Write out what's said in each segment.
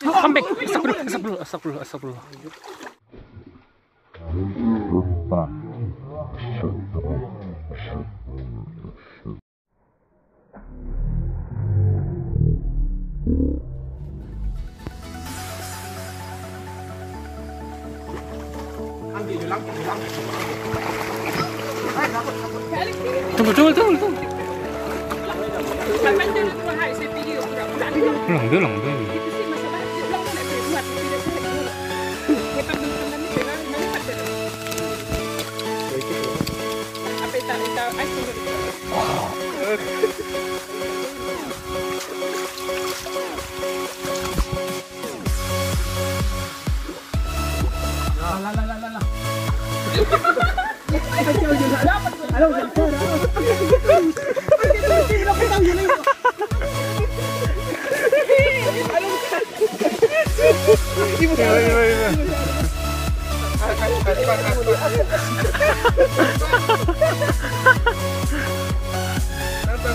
Sampai, asap dulu, asap dulu, asap dulu, asap dulu. Tunggu, tunggu, tunggu, tunggu. Belum, belum, belum. 이거 이거 이거.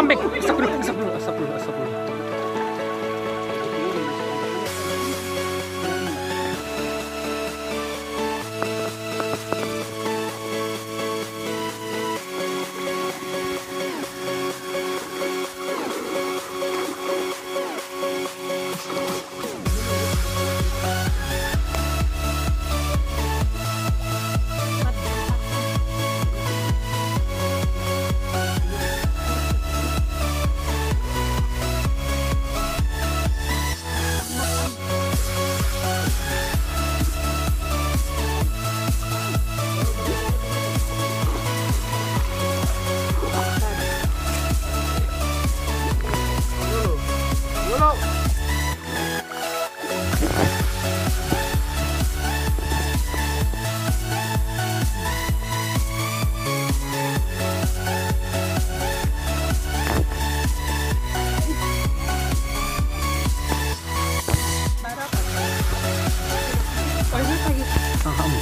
Comeback. Astagfirullah, astagfirullah, astagfirullah, astagfirullah. Angka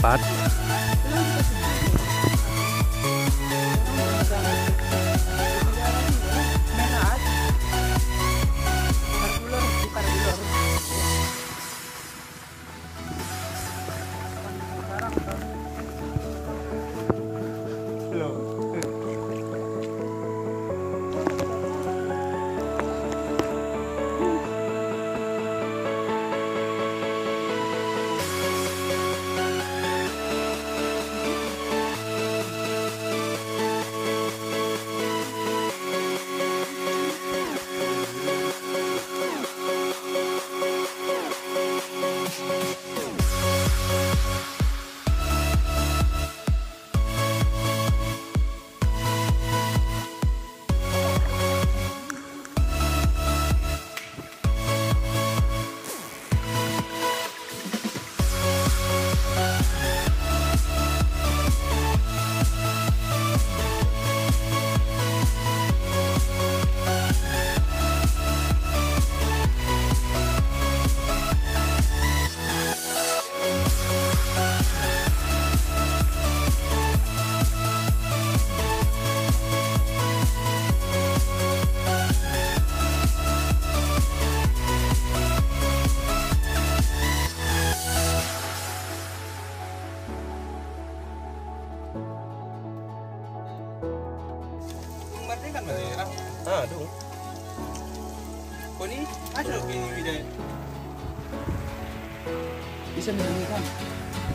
empat. Kan Aduh. Kau ni ada lebih ni dia. Bisa menyanyikan. Adik